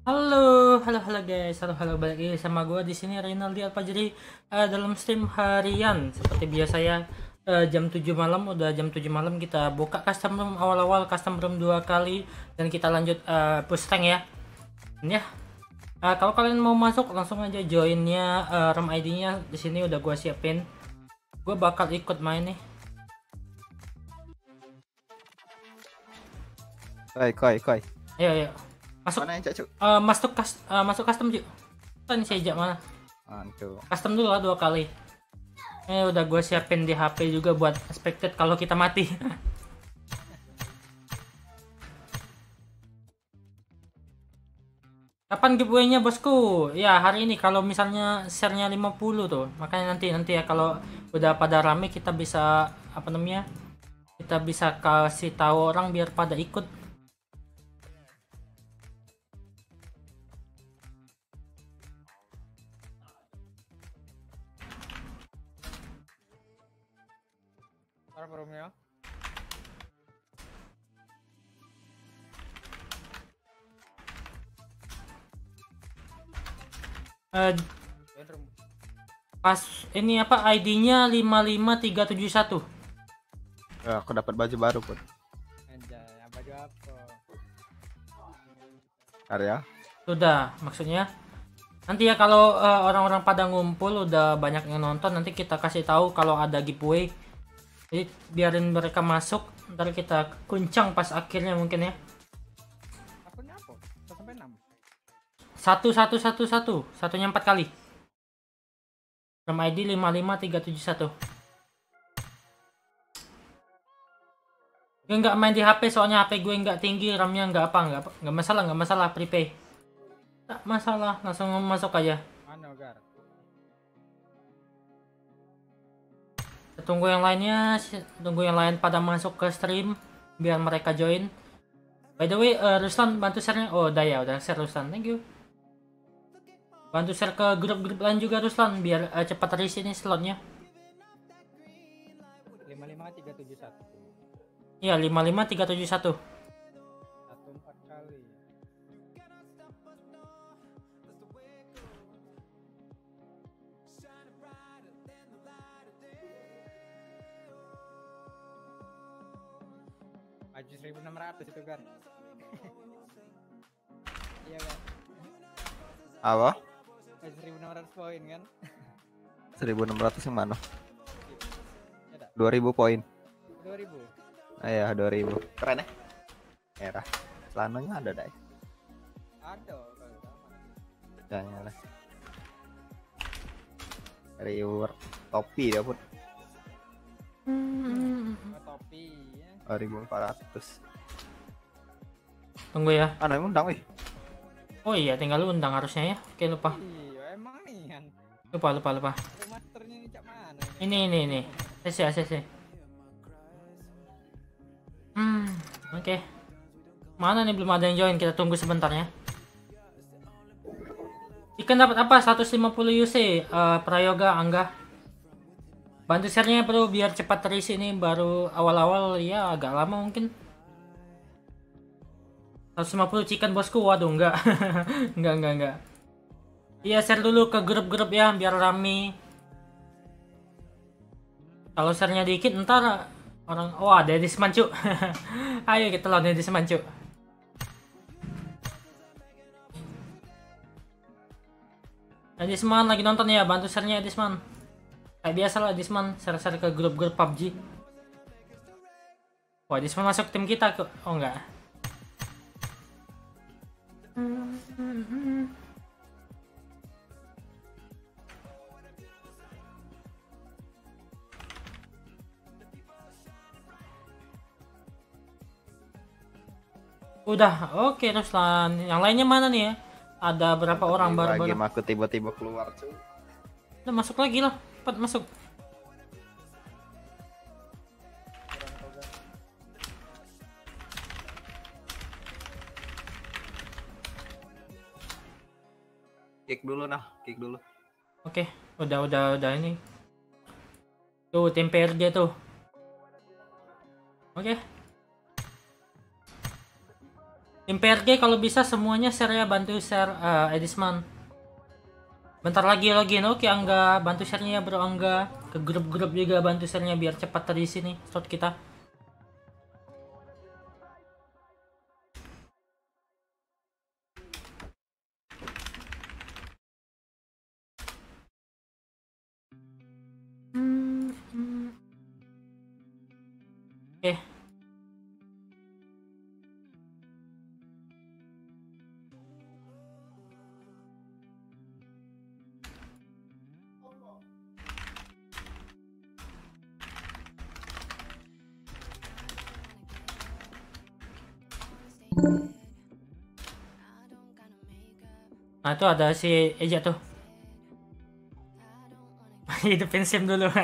Halo, halo, halo guys, halo, halo balik lagi sama gue di sini Rinaldi Alpajri uh, dalam stream harian seperti biasa ya uh, jam 7 malam udah jam 7 malam kita buka custom room awal-awal custom room dua kali dan kita lanjut uh, push rank ya. Ini ya. Uh, kalau kalian mau masuk langsung aja joinnya uh, room ID-nya di sini udah gue siapin. Gue bakal ikut main nih. Koi, koi, koi. Ayo, ayo. Masuk. Mana Cuk? Uh, masuk kas uh, masuk custom yuk. Ini si Ejak mana? Mantul. custom dulu lah dua kali ini udah gue siapin di HP juga buat expected kalau kita mati kapan giveaway-nya bosku ya hari ini kalau misalnya share-nya 50 tuh makanya nanti nanti ya kalau udah pada rame kita bisa apa namanya kita bisa kasih tahu orang biar pada ikut Roomnya. Eh, Join room. pas ini apa ID-nya 55371 Ya, aku dapat baju baru pun. Anjay, baju apa? Karya. Sudah, maksudnya nanti ya kalau eh, orang-orang pada ngumpul udah banyak yang nonton nanti kita kasih tahu kalau ada giveaway. Jadi biarin mereka masuk, ntar kita kuncang pas akhirnya mungkin ya. Akunnya apa? 1 sampai 6. Satu satu satu satu, satunya empat kali. From ID 55371. Gue nggak main di HP soalnya HP gue nggak tinggi, RAM-nya nggak apa, nggak nggak masalah, nggak masalah prepay. Tak masalah, langsung masuk aja. Mana Gar? Tunggu yang lainnya tunggu yang lain pada masuk ke stream biar mereka join. By the way eh, Ruslan bantu share nya oh udah ya udah share Ruslan. Thank you. Bantu share ke grup-grup lain juga Ruslan biar eh, cepat terisi nih slotnya. 55371. iya 55371 1600 itu kan. Iya kan? Apa? Maju 1600 poin kan? 1600 yang mana? Ya dah. 2000 poin. 2000. Ah, ya, 2000. Keren ya? Merah. Celananya ada deh. Ada. Jangan lah. Reward topi dia pun Oh, topi ya. 2400. tunggu ya. Ah, nah, undang wih. oh iya tinggal lu undang harusnya ya. Oke lupa. Iya, emang nih kan. lupa lupa lupa. Masternya ini cak mana ini? ini ini ini. ACC ACC hmm oke. Mana nih belum ada yang join. Kita tunggu sebentar ya. Ikan dapat apa? 150 UC Eh, prayoga angga bantu share-nya bro biar cepat terisi nih baru awal-awal ya agak lama mungkin 150 chicken bosku waduh enggak enggak enggak enggak iya share dulu ke grup-grup ya biar rame kalau share-nya dikit ntar orang oh ada Dedis Mancu. Ayo kita lawan Dedis Mancu. Edisman lagi nonton ya, bantu share-nya Edisman. Kayak biasa lah Edisman, share-share ke grup-grup PUBG. Wah, Edisman masuk tim kita kok. Oh enggak. Udah, oke Ruslan. Yang lainnya mana nih ya? Ada berapa orang baru baru? Game aku tiba-tiba keluar, cuy. Udah masuk lagi lah. Cepat masuk. Kick dulu nah, kick dulu. Oke, udah udah udah ini. Tuh tim PRG tuh. Oke. Tim PRG kalau bisa semuanya share ya bantu share eh, Edisman. Bentar lagi login. Oke Angga bantu share-nya ya bro Angga. Ke grup-grup juga bantu share-nya biar cepat terisi nih slot kita. Itu ada si Eja tuh. Hidupin sim dulu.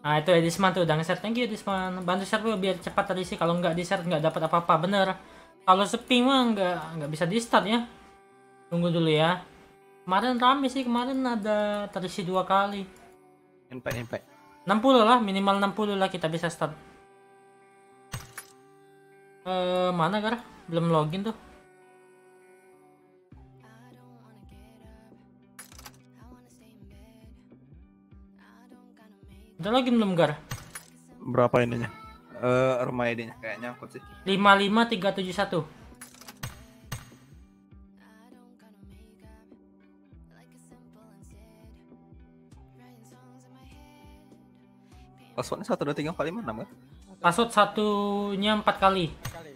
Nah itu Edisman tuh udah nge-share. Thank you Edisman. Bantu share dulu biar cepat terisi. Kalau nggak di-share nggak dapat apa-apa. Bener. Kalau sepi mah nggak nggak bisa di-start ya. Tunggu dulu ya. Kemarin rame sih. Kemarin ada terisi dua kali. Invite, invite. 60 lah. Minimal 60 lah kita bisa start. Eh mana Gar? Belum login tuh. Udah login belum Gar? Berapa ininya? Eh, rumah ID-nya kayak nyangkut sih. 55371. Passwordnya satu dua tiga empat lima enam kan? Password satunya 4 kali. Kali.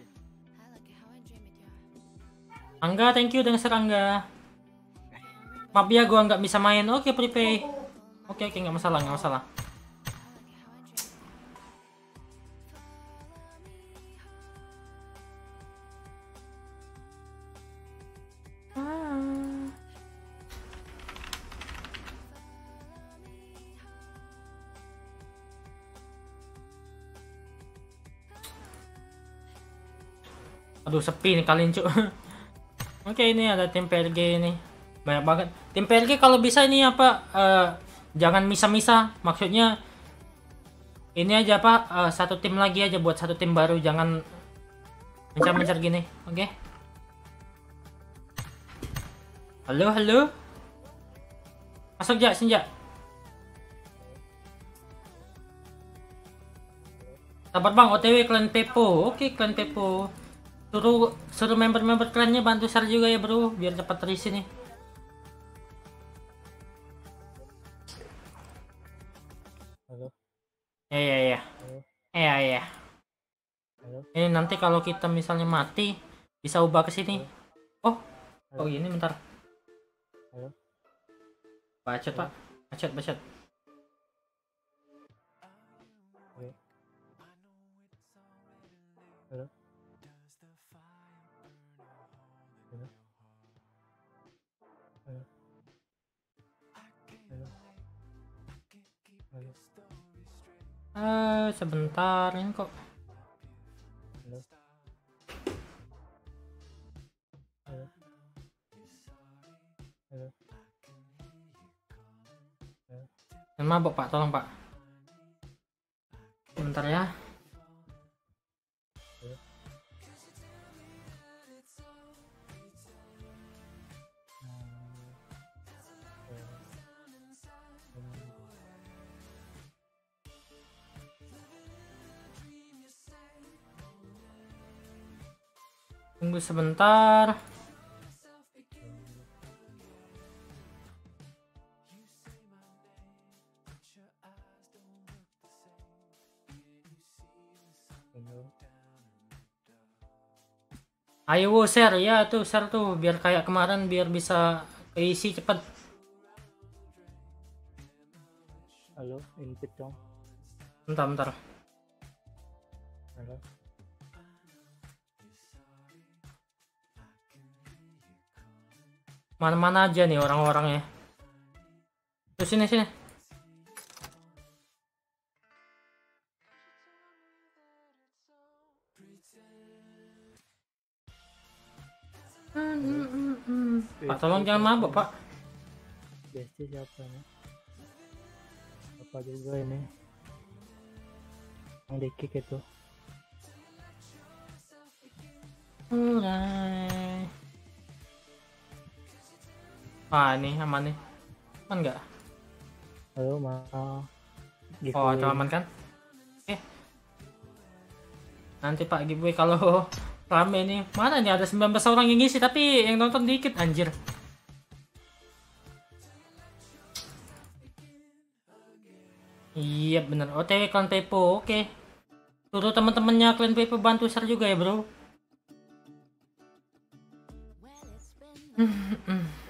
Angga, thank you dengan Angga. Maaf ya gua nggak bisa main. Oke, prepay. Oke, oke, nggak masalah, nggak masalah. Aduh sepi nih kalian cuk. Oke ini ada tim PRG ini banyak banget. Tim PRG kalau bisa ini apa eh, jangan misa-misa. Maksudnya ini aja apa eh, satu tim lagi aja buat satu tim baru jangan mencar-mencar gini. Oke. Halo halo. Masuk jak senja. Sabar bang, OTW klan Pepo. Oke klan Pepo suruh suruh member-member klannya bantu share juga ya bro biar cepat terisi nih. Halo. ya ya ya. Halo. ya ya. Halo. ini nanti kalau kita misalnya mati bisa ubah ke sini. Oh oh ini bentar. Halo. bacot pak. Bacot bacot eh sebentar ini kok Halo. Halo. Halo. Jangan mabok pak tolong pak sebentar ya tunggu sebentar ayo share ya tuh share tuh biar kayak kemarin biar bisa keisi cepet Halo, invite dong. bentar bentar Halo. Mana-mana aja nih orang-orangnya terus sini sini Pak tolong jangan mabuk pak BSC siapa nih? Apa juga ini? Yang di kick itu. Ah ini aman nih aman nggak Halo, ma. Gitu. oh itu aman kan oke nanti pak giveaway kalau rame nih mana nih ada 19 orang yang ngisi tapi yang nonton dikit anjir Iya bener. OTW klan Pepo, oke. Suruh teman-temannya klan Pepo bantu share juga ya bro.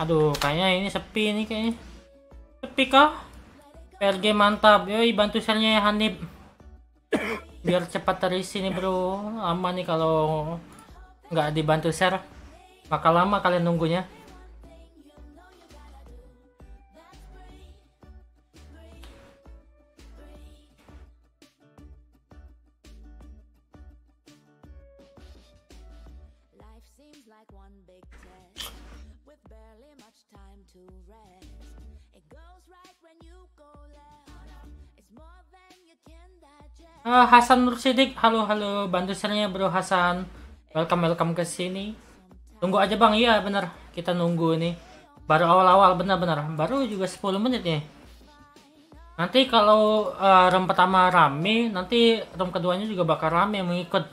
Aduh, kayaknya ini sepi nih kayaknya. Sepi kah? PRG mantap. Yoi, bantu share-nya ya Hanif. Biar cepat terisi nih bro. Aman nih kalau nggak dibantu share. Bakal lama kalian nunggunya. Ah, Hasan Nur Sidik. Halo, halo. Bantu share-nya bro Hasan. Welcome, welcome ke sini. Tunggu aja bang, iya bener. Kita nunggu nih. Baru awal-awal, bener-bener. Baru juga 10 menit nih. Nanti kalau eh, room pertama rame, nanti room keduanya juga bakal rame mengikut.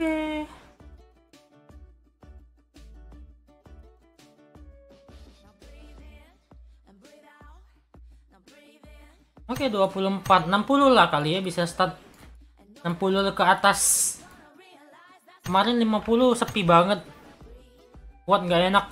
In. Oke, 24, 60 lah kali ya bisa start 60 ke atas. Kemarin 50 sepi banget. Buat nggak enak.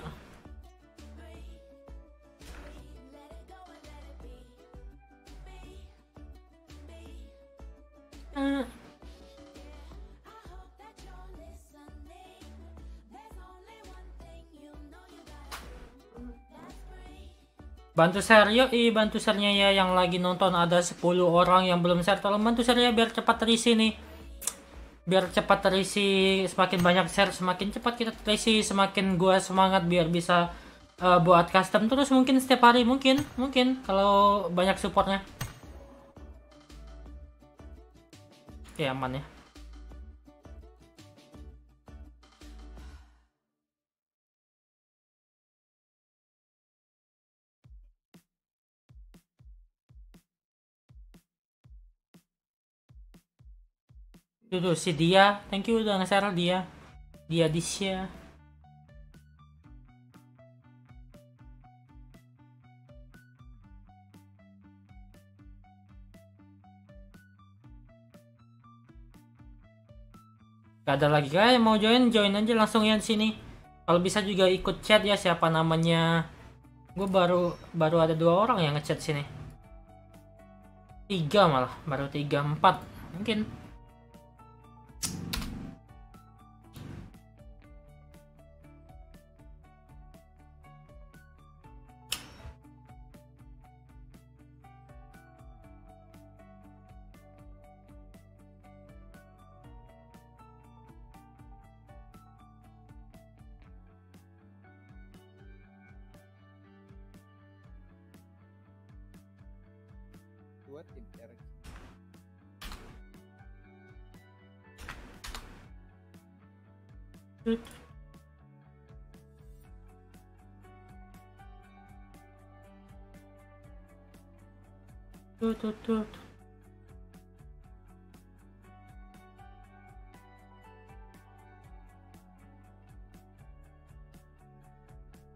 Bantu share yuk, bantu share-nya ya yang lagi nonton ada 10 orang yang belum share. Tolong bantu share ya biar cepat terisi nih. Biar cepat terisi, semakin banyak share semakin cepat kita terisi, semakin gua semangat biar bisa eh, buat custom terus mungkin setiap hari mungkin, mungkin kalau banyak supportnya. Oke, aman ya. Tuh, tuh, si dia, thank you udah nge-share dia. Dia Disya. Gak ada lagi kayak mau join join aja langsung ya di sini. Kalau bisa juga ikut chat ya siapa namanya. Gue baru baru ada dua orang yang ngechat sini. Tiga malah baru tiga empat mungkin.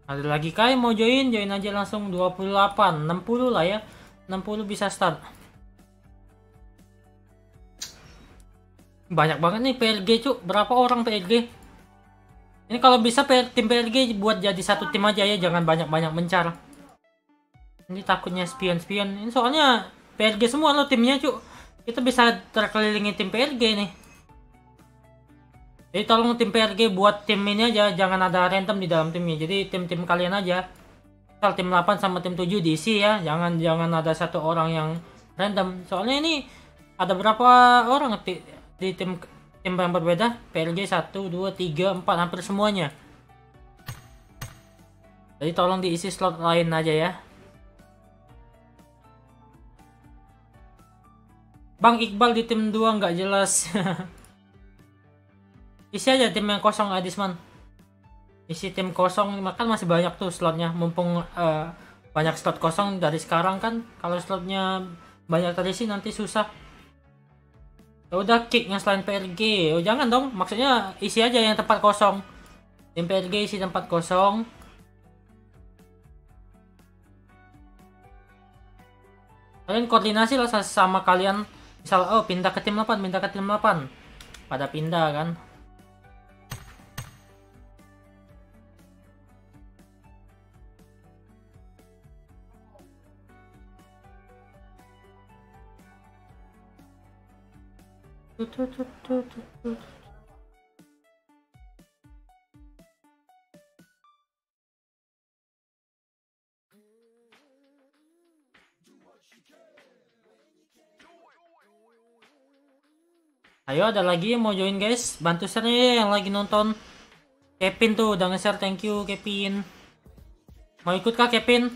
Ada lagi kah yang mau join? Join aja langsung 28, 60 lah ya. 60 bisa start. Banyak banget nih PRG cuk. Berapa orang PRG? Ini kalau bisa tim PRG buat jadi satu tim aja ya, jangan banyak-banyak mencar. Ini takutnya spion-spion. Ini soalnya PRG semua lo timnya cuk. Kita bisa terkelilingi tim PRG nih. Jadi tolong tim PRG buat tim ini aja, jangan ada random di dalam timnya. Jadi tim-tim kalian aja. Misal tim 8 sama tim 7 diisi ya, jangan jangan ada satu orang yang random. Soalnya ini ada berapa orang di, di tim tim yang berbeda? PRG 1 2 3 4 hampir semuanya. Jadi tolong diisi slot lain aja ya. Bang Iqbal di tim 2 nggak jelas. Isi aja tim yang kosong Adisman. Isi tim kosong makan masih banyak tuh slotnya. Mumpung eh, banyak slot kosong dari sekarang kan. Kalau slotnya banyak terisi nanti susah. Ya udah kick yang selain PRG. Oh jangan dong. Maksudnya isi aja yang tempat kosong. Tim PRG isi tempat kosong. Kalian koordinasi lah sama kalian. Misal oh pindah ke tim 8, pindah ke tim 8. Pada pindah kan. Ayo ada lagi yang mau join guys. Bantu share ya yang lagi nonton. Kevin tuh udah nge-share thank you Kevin. Mau ikut kah Kevin?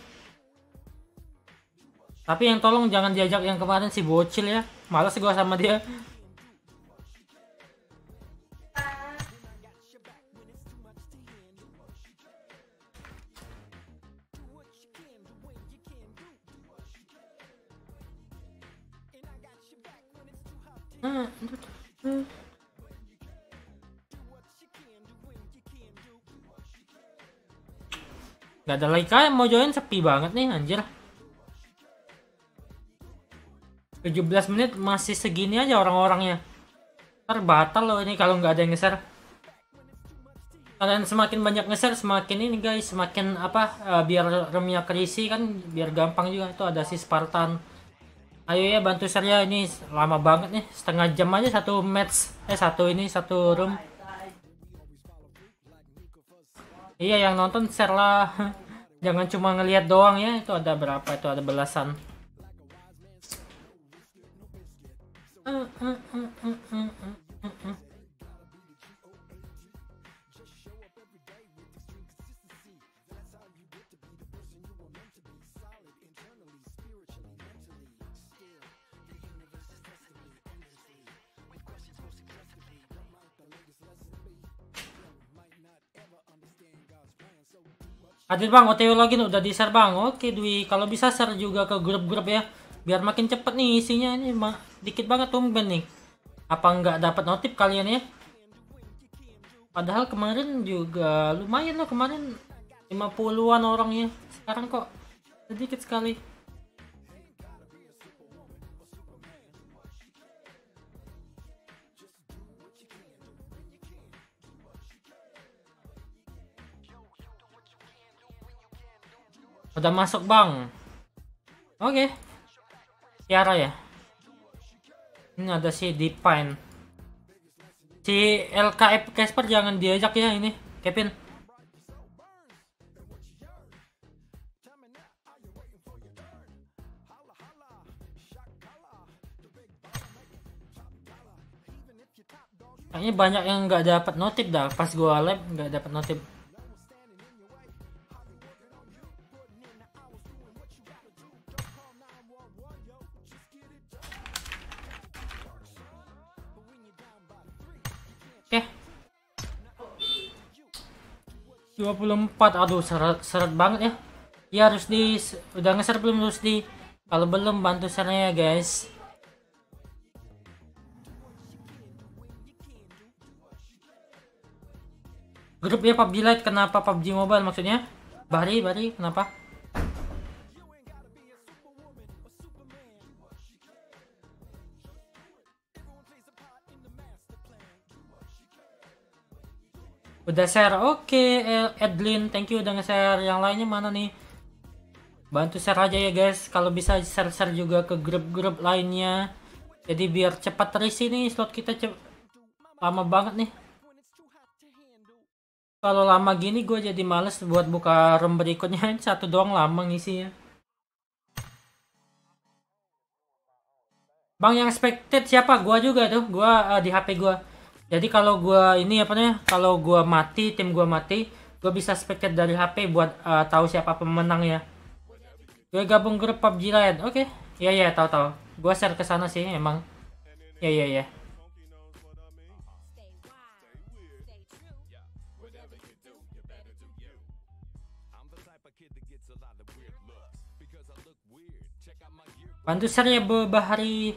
Tapi yang tolong jangan diajak yang kemarin si bocil ya. Males gua sama dia Gak ada lagi. Kah yang mau join sepi banget nih anjir. 17 menit masih segini aja orang-orangnya. Ntar batal loh ini kalau nggak ada yang nge-share. Kalian semakin banyak nge-share semakin ini guys. Semakin apa eh, biar remnya kerisi kan biar gampang juga. Itu ada si Spartan Ayo ya bantu share ya. Ini lama banget nih. Setengah jam aja satu match. Eh satu ini satu room. Iya yang nonton share lah. Jangan cuma ngelihat doang ya. Itu ada berapa? Itu ada belasan Adil bang, OTW login udah di share bang. Oke Dwi, kalau bisa share juga ke grup-grup ya, biar makin cepet nih isinya ini ma- dikit banget tumben nih. Apa nggak dapat notif kalian ya? Padahal kemarin juga lumayan loh kemarin 50-an orangnya. Sekarang kok sedikit sekali. Udah masuk bang. Oke. Tiara ya. Ini ada si Define. Si LKF Casper jangan diajak ya ini, Kevin. Kayaknya banyak yang nggak dapat notif dah pas gua live nggak dapat notif. 24 aduh seret seret banget ya. Ya harus di udah nge-share belum harus di kalau belum bantu share ya guys. Grup ya PUBG Lite kenapa PUBG Mobile maksudnya? Bari Bari kenapa? Udah share. Oke, El- Edlin, thank you udah nge-share. Yang lainnya mana nih? Bantu share aja ya guys. Kalau bisa share-share juga ke grup-grup lainnya. Jadi biar cepat terisi nih slot kita lama banget nih. Kalau lama gini gue jadi males buat buka room berikutnya. Satu doang lama ngisinya. Bang yang expected siapa? Gua juga tuh. Gua eh, di HP gua. Jadi kalau gua ini apa namanya? Kalau gua mati, tim gua mati, gua bisa spectate dari HP buat eh, tahu siapa pemenang ya. Gue gabung grup PUBG lain. Oke. Iya iya, tahu tahu. Gua share ke sana sih emang. Iya iya iya. Bantu share ya Be- Bahari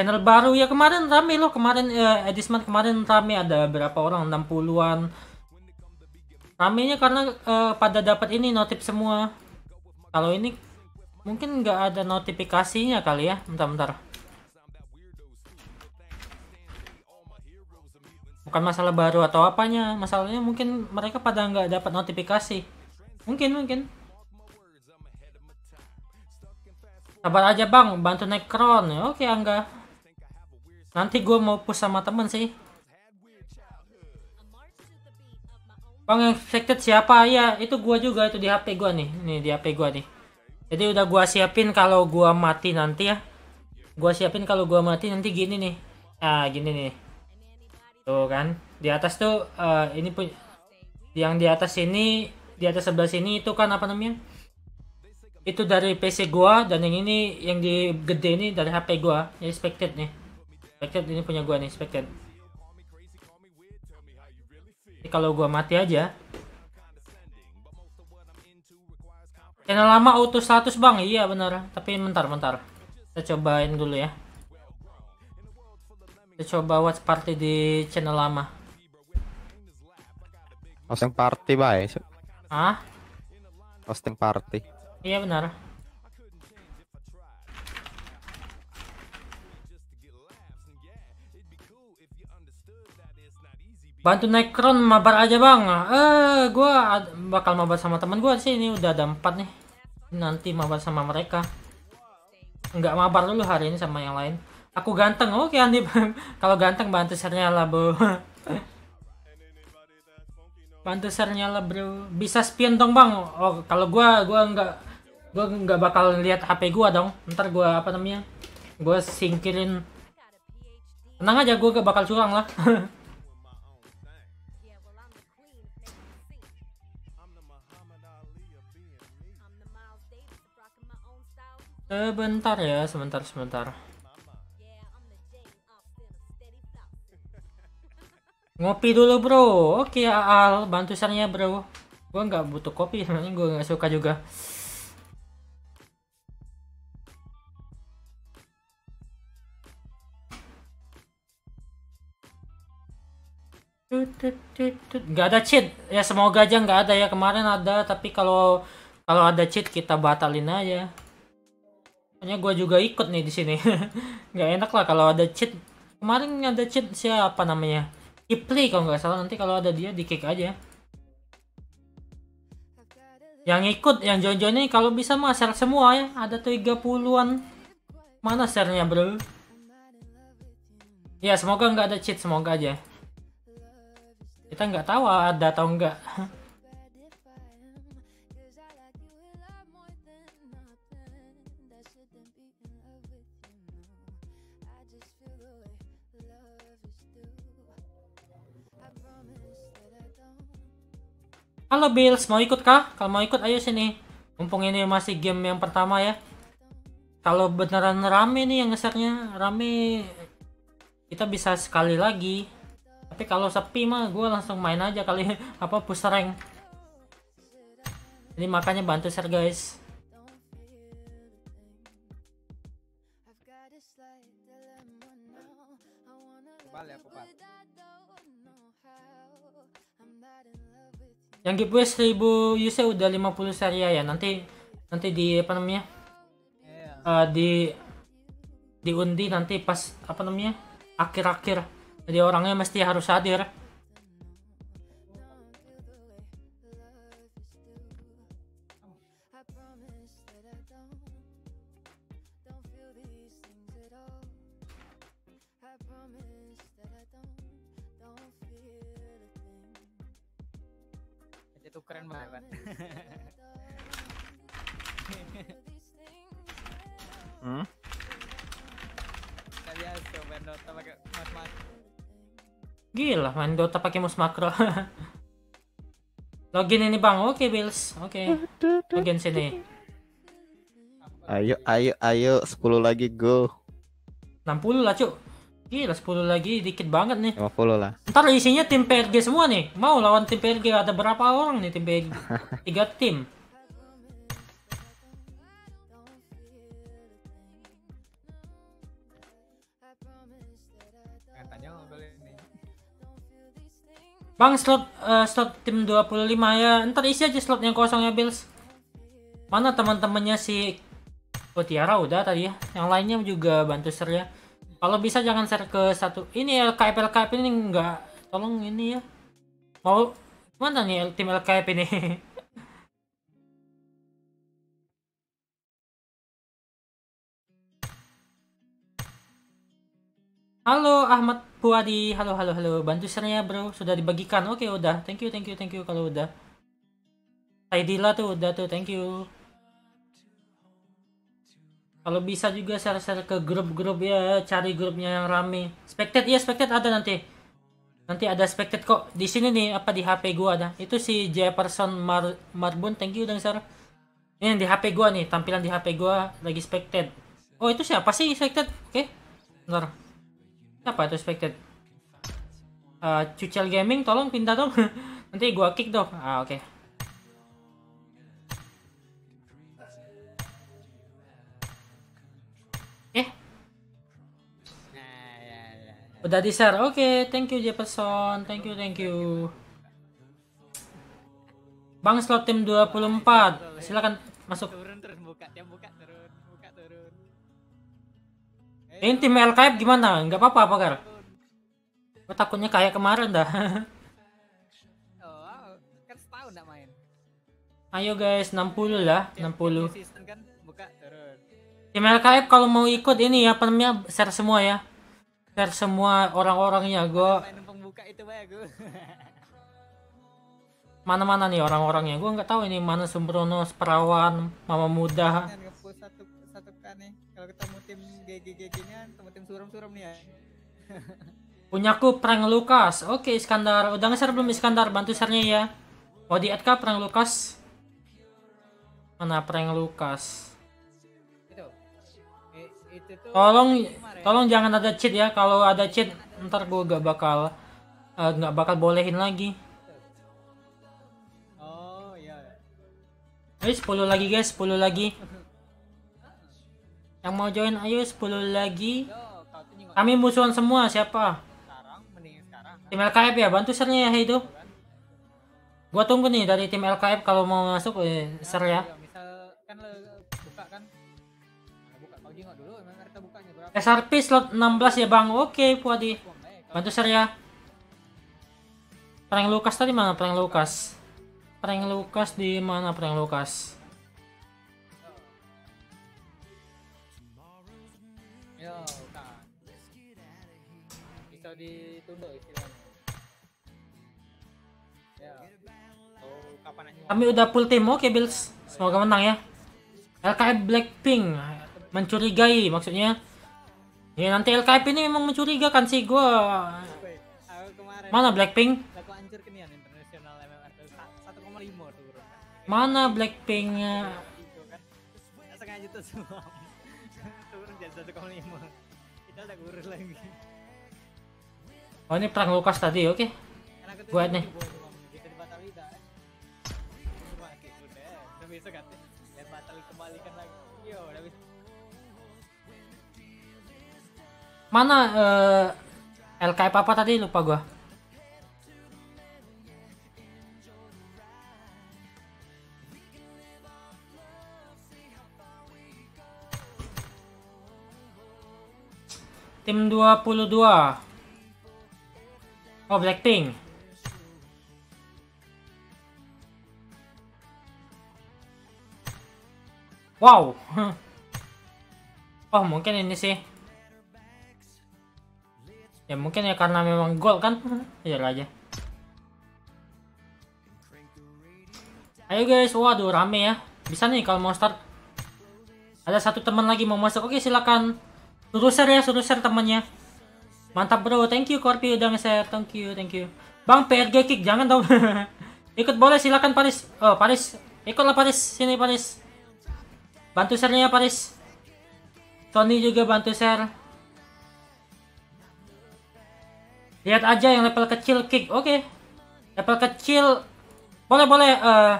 channel baru. Ya kemarin rame loh. Kemarin eh, Edisman kemarin rame. Ada berapa orang? 60-an ramenya karena eh, pada dapat ini notif semua. Kalau ini mungkin nggak ada notifikasinya kali ya. Bentar-bentar bukan masalah baru atau apanya. Masalahnya mungkin mereka pada nggak dapat notifikasi. Mungkin mungkin. Sabar aja bang. Bantu naik kron ya oke angga nanti gue mau push sama temen sih. Bang yang affected siapa? Ya itu gue juga itu di hp gue nih. Nih di hp gue nih. Jadi udah gue siapin kalau gue mati nanti ya. Gue siapin kalau gue mati nanti gini nih. Ah gini nih. Tuh kan di atas tuh eh, ini punya yang di atas ini di atas sebelah sini itu kan apa namanya? Itu dari PC gua dan yang ini yang di gede ini dari HP gua ya expected nih expected ini punya gua nih expected Jadi kalau gua mati aja. Channel lama auto status bang? Iya benar tapi bentar bentar. Kita cobain dulu ya. Kita coba watch party di channel lama. Hosting party bae. ah Hosting party. iya benar bantu naik kron mabar aja bang. Eh gua bakal mabar sama teman gua sih ini udah ada empat nih. Nanti mabar sama mereka. Nggak mabar dulu hari ini sama yang lain. Aku ganteng oke Andi. Kalau ganteng bantu share-nya lah bro. Bantu share-nya lah bro. Bisa spion dong bang. Oh kalau gua gua nggak gua nggak bakal lihat HP gua dong. Ntar gua apa namanya gua singkirin. Tenang aja gua gak bakal curang lah sebentar ya sebentar sebentar. Ngopi dulu bro. Oke Al. Bantu share-nya bro. Gua nggak butuh kopi sebenarnya gua nggak suka juga. Nggak ada cheat. Ya semoga aja nggak ada ya. Kemarin ada tapi kalau kalau ada cheat kita batalin aja Makanya gue juga ikut nih di sini. Nggak enak lah kalau ada cheat. Kemarin ada cheat siapa namanya? Kipli kalau nggak salah. Nanti kalau ada dia di kick aja. Yang ikut yang join-join kalau bisa mah share semua ya. Ada 30-an mana share-nya bro? Ya semoga nggak ada cheat. Semoga aja. Kita nggak tahu ada atau enggak Halo Bills, mau ikut kah? Kalau mau ikut ayo sini. Mumpung ini masih game yang pertama ya. Kalau beneran rame nih yang ngesernya rame, kita bisa sekali lagi. Tapi kalau sepi mah gue langsung main aja kali apa push rank. Jadi makanya bantu share guys. Kebal ya, Yang giveaway 1000 UC udah 50 seria ya. Nanti nanti di apa namanya? Iya. Eh, di diundi nanti pas apa namanya? akhir-akhir. Jadi orangnya mesti harus hadir. Keren banget, Pak. Hmm? Biasa main Dota pakai mas-mas. Gila, main Dota pakai mouse makro. Login ini bang, oke Bills, oke. Login sini. Ayo, ayo, ayo, 10 lagi go. 60 lah cuk. Gila 10 lagi dikit banget nih. 50 lah. Ntar isinya tim PRG semua nih. Mau lawan tim PRG ada berapa orang nih tim PRG? Tiga tim. Katanya ngobrol ini. Bang slot eh, slot tim 25 ya. Ntar isi aja slot yang kosong ya Bills. Mana teman-temannya si Oh Tiara udah tadi ya. Yang lainnya juga bantu share ya. Kalau bisa jangan share ke satu. Ini LKP LKP ini enggak. Tolong ini ya. Mau mana nih tim LKP ini? Halo Ahmad Puadi, halo halo halo. Bantu share-nya bro, sudah dibagikan. Oke udah, thank you thank you thank you kalau udah. Saidila tuh udah tuh, thank you. Kalau bisa juga share-share ke grup-grup ya, cari grupnya yang rame. Spectate ya, spectate ada nanti. Nanti ada spectate kok. Di sini nih apa di HP gua ada. Itu si Jefferson Mar Marbun, thank you dan share. Ini di HP gua nih, tampilan di HP gua lagi spectate. Oh, itu siapa sih spectate? Oke. Bentar. Siapa itu spectate? Eh, Cucel Gaming tolong pindah dong. Nanti gua kick dong. Ah, oke. Eh, udah di share. Oke, thank you Jefferson. Thank you, thank you. Bang slot tim 24. Silakan masuk. Turun terus buka, tiap buka turun, buka turun. Ini tim LKF gimana? Nggak apa-apa apa? Gue takutnya kayak kemarin dah. Oh, kan setahun nggak main. Ayo guys, 60 lah, Tiap- 60. tiap season kan. Tim LKF kalau mau ikut ini ya, apa namanya, share semua ya. Share semua orang-orangnya. Gue itu gue. mana-mana nih orang-orangnya. Gue nggak tahu ini mana Sembrono, Perawan, Mama Muda. satu satu nih. Kalau ketemu tim GG gini ketemu tim suram-suram nih ya. Punyaku Prank Lukas. Oke, Iskandar. Udah nge-share belum Iskandar? Bantu share-nya ya. Mau di add Prank Lukas? Mana Prank Lukas? Itu. Itu tuh Tolong. Tolong jangan ada cheat ya. Kalau ada cheat ntar gue gak bakal eh, nggak bakal bolehin lagi. Oh, iya. Ayo 10 lagi guys, 10 lagi. Yang mau join ayo 10 lagi. Kami musuhan semua siapa? Tim LKF ya, bantu share-nya ya itu. Gua tunggu nih dari tim LKF kalau mau masuk eh, share ya. SRP slot 16 ya bang. Oke Puadi. Bantu share ya. Prank Lukas tadi mana Prank Lukas? Prank Lukas di mana Prank Lukas? Bukan. Bisa ditunda istilahnya. Ya. Oh, kapan aja Kami udah full tim. Oke Bills. Semoga menang ya. LKF Blackpink mencurigai maksudnya. Ya nanti LKF ini memang mencurigakan sih gua. Mana Blackpink? aku hancur kenian internasional MMR tuh Sa- 1,5 turun. Mana Blackpinknya? Itu. Sengaja tuh semua. turun jadi 1,5. Kita udah kurus lagi. Oh ini prank Lukas tadi, oke. Tuh Gua nih. Mana eh, LKF apa tadi lupa gua. Tim 22. Oh, Blackpink. Wow. Oh, mungkin ini sih. Ya mungkin ya karena memang gol kan. Iya aja. Ayo guys, waduh rame ya. Bisa nih kalau mau start. Ada satu teman lagi mau masuk. Oke, silakan. Suruh share ya, suruh share temannya. Mantap bro, thank you Corpi udah nge-share. Thank you, thank you. Bang PRG kick, jangan dong. Ikut boleh silakan Paris. Oh, Paris. Ikutlah Paris, sini Paris. Bantu share-nya ya Paris. Tony juga bantu share. Lihat aja yang level kecil kick. Oke. Level kecil boleh boleh eh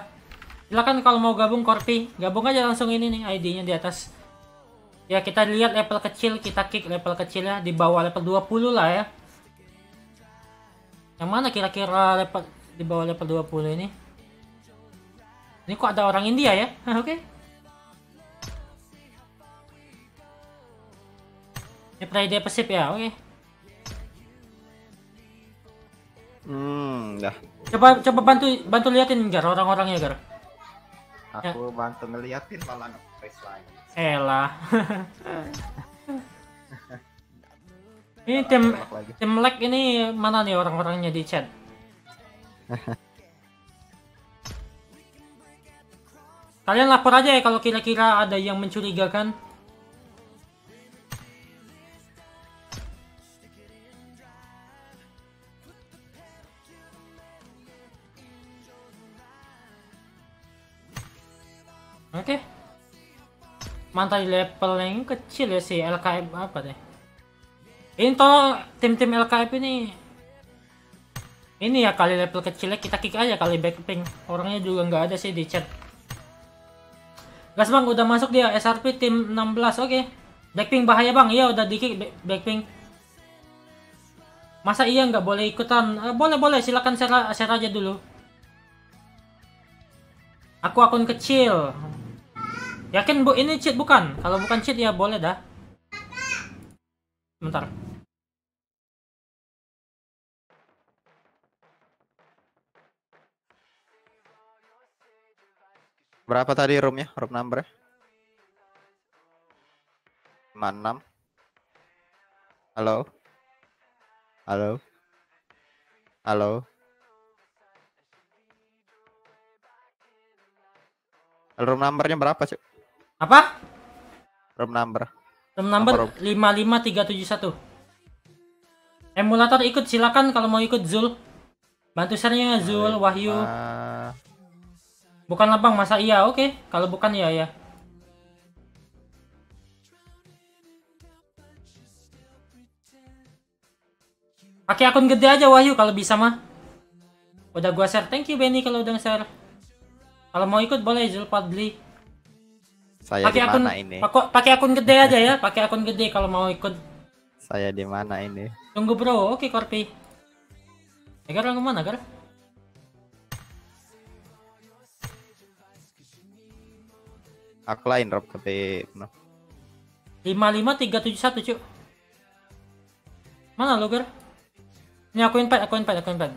silakan kalau mau gabung Korpi, gabung aja langsung ini nih ID-nya di atas. Ya kita lihat level kecil, kita kick level kecilnya di bawah level 20 lah ya. Yang mana kira-kira level di bawah level 20 ini? Ini kok ada orang India ya? Oke. Ini Friday Persib ya, oke. Hmm, dah. Coba coba bantu bantu liatin Gar orang-orangnya Gar. Aku bantu ngeliatin malah nge-press lagi. Elah. ini tim tim lag ini mana nih orang-orangnya di chat? Kalian lapor aja ya kalau kira-kira ada yang mencurigakan. Oke. Mantai level yang kecil ya si LKM apa deh. Ini tolong tim-tim LKF ini. Ini ya kali level kecilnya kita kick aja kali backping. Orangnya juga nggak ada sih di chat. Gas bang udah masuk dia SRP tim 16 oke. Backping bahaya bang. Iya udah di kick back- backping. Masa iya nggak boleh ikutan? Eh, boleh boleh. Silakan share, share aja dulu. Aku akun kecil yakin bu ini cheat bukan kalau bukan cheat ya boleh dah bentar Berapa tadi roomnya? Room number? 56. Halo? Halo? Halo? Room numbernya berapa, Cuk? Apa Room number. Room number Nomor- 55371. Emulator ikut silakan kalau mau ikut Zul. Bantu share-nya Zul, Wahyu. Ah, Bukan bang, masa iya? Oke, kalau bukan ya ya. Pakai akun gede aja Wahyu kalau bisa mah. Udah gua share. Thank you Benny kalau udah share. Kalau mau ikut boleh Zul Padli. Saya di Pakai akun mana ini? pakai akun gede aja ya, pakai akun gede kalau mau ikut. Saya di mana ini? Tunggu bro, oke Korpi. Agar orang ke mana, Gar? Aku lain rob tapi no. 55371 cuk Mana lo Gar? Ini aku invite, aku invite, aku invite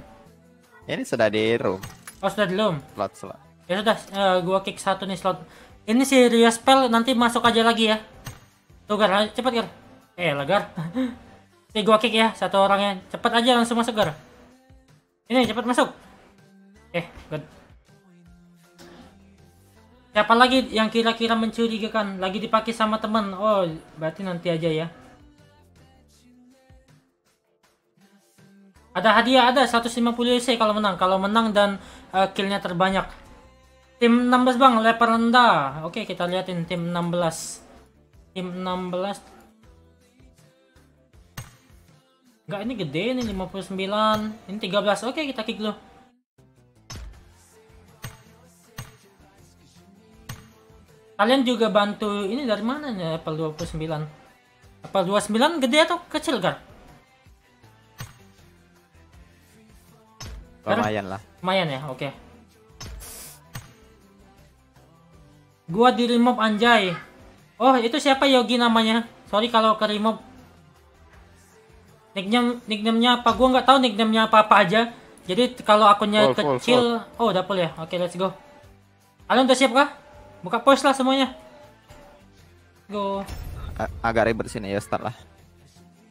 Ini sudah di room Oh sudah belum? slot slot. Ya sudah, eh, gua kick satu nih slot Ini si Ria Spell nanti masuk aja lagi ya Tuh Gar, cepet Gar Eh lah Gar Ini gua kick ya, satu orangnya Cepet aja langsung masuk Gar Ini cepet masuk Eh, good Siapa lagi yang kira-kira mencurigakan lagi dipakai sama teman? Oh, berarti nanti aja ya. Ada hadiah ada 150 EC kalau menang. Kalau menang dan eh, killnya terbanyak. Tim 16 bang, level rendah. Oke kita liatin tim 16. Tim 16. Enggak ini gede ini 59. Ini 13. Oke kita kick dulu. Kalian juga bantu ini dari mana nih level 29? Level 29 gede atau kecil, Gar? Lumayan lah. Lumayan ya, oke. Gua di remove anjay. Oh, itu siapa Yogi namanya? Sorry kalau ke remove. Nickname nickname-nya apa? Gua nggak tahu nickname-nya apa-apa aja. Jadi kalau akunnya Full, full, kecil, oh udah full ya. Oke, let's go. Kalian udah siap kah? Buka post lah semuanya. Go. A- agak ribet sini ya start lah.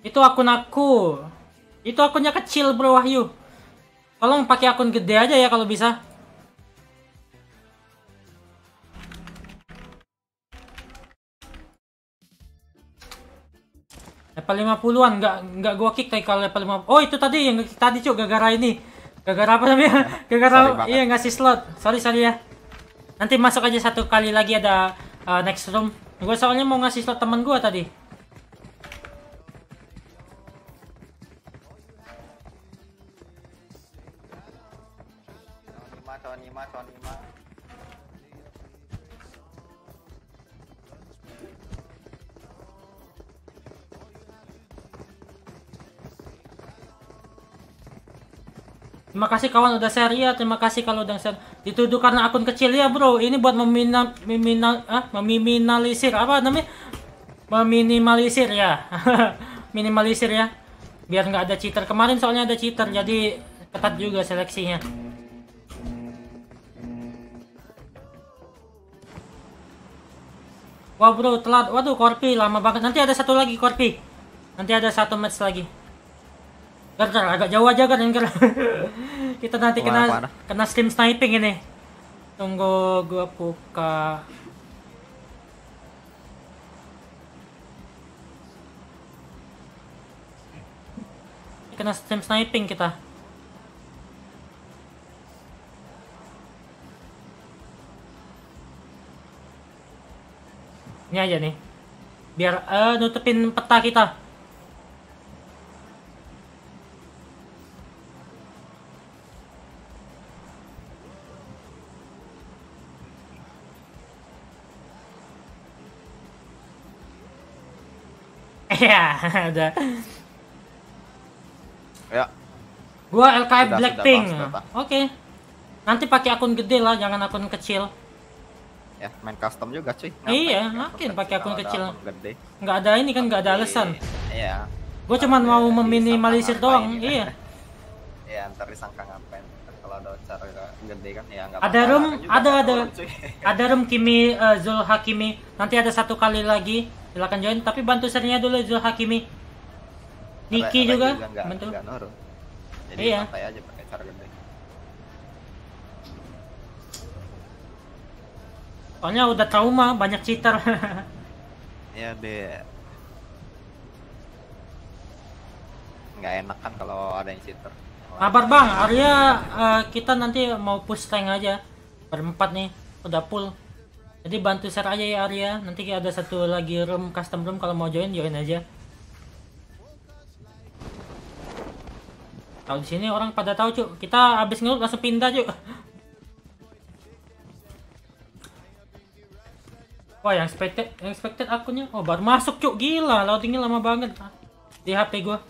Itu akun aku. Itu akunnya kecil, Bro Wahyu. Tolong pakai akun gede aja ya kalau bisa. Level 50-an nggak nggak gua kick tadi kalau level 50. Oh, itu tadi yang tadi cuk gara-gara ini. Gara-gara apa namanya? Gara-gara iya ngasih slot. Sorry sorry ya. Nanti masuk aja satu kali lagi ada uh, next room. Gua soalnya mau ngasih slot teman gua tadi. Terima kasih kawan udah share ya. Terima kasih kalau udah share. Dituduh karena akun kecil ya, Bro. Ini buat memina, memina, ah, meminimalisir apa namanya? Meminimalisir ya. Minimalisir ya. Biar nggak ada cheater. Kemarin soalnya ada cheater jadi ketat juga seleksinya. Wah bro, telat. Waduh, Korpi lama banget. Nanti ada satu lagi Korpi. Nanti ada satu match lagi. Gar, gar, agak jauh aja kan Gar. Kita nanti Wah, kena parah. kena stream sniping ini. Tunggu gua buka. Kena stream sniping kita. Ini aja nih. Biar eh, nutupin peta kita. Iya, ada. Ya, Gua LKF Sudah, Blackpink. Oke. Nanti pakai akun gede lah, jangan akun kecil. ya main custom juga cuy. Iya, Ngapain makin pakai akun kecil. akun Gede. Nggak ada ini kan, nggak ada alasan. Iya. Gue cuman mau meminimalisir doang. ya. Iya. Iya, ntar disangka ngapain. Kalau ada cara gede kan ya nggak Ada room, ada ada ada room Kimi eh, Zul Hakimi. Nanti ada satu kali lagi. Silakan join. Tapi bantu share-nya dulu Zul Hakimi. Niki juga, nggak bantu. Jadi Iya. santai aja pakai cara gede. Soalnya udah trauma, banyak cheater. Iya deh. Nggak enak kan kalau ada yang cheater. Kabar bang, Arya eh, kita nanti mau push tank aja berempat nih, udah full. Jadi bantu share aja ya Arya. Nanti ada satu lagi room custom room kalau mau join join aja. Tahu di sini orang pada tahu cuk. Kita habis ngelut langsung pindah cuk. Wah yang expected, yang expected akunnya, oh baru masuk cuk gila, loadingnya lama banget di HP gua.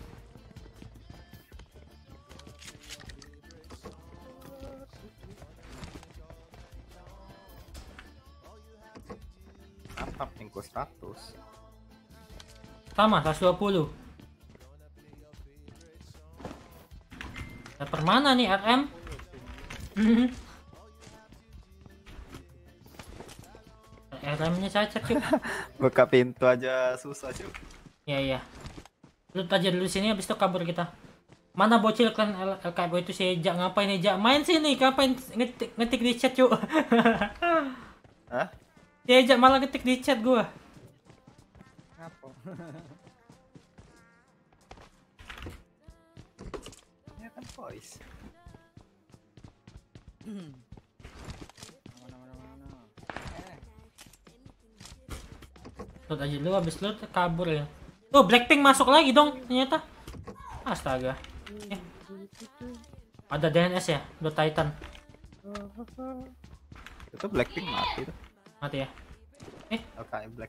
Pingku 100? Sama, 120. Dapat mana nih RM? RM-nya cacat cuy. Buka pintu aja susah cuy. Iya iya. Lu aja dulu sini habis itu kabur kita. Mana bocil klan L- LKB itu si Eja ngapain Eja? Main sini, ngapain ngetik, ngetik di chat cuy. Hah? Si Eja malah ngetik di chat gua. Ngapo? Ya kan voice. Mana mana mana. Eh, Loot aja dulu habis loot kabur ya. Tuh Blackpink masuk lagi dong ternyata. Astaga. Eh. Ada DNS ya, Dot Titan. Itu Blackpink mati tuh. Mati ya. LKM Black.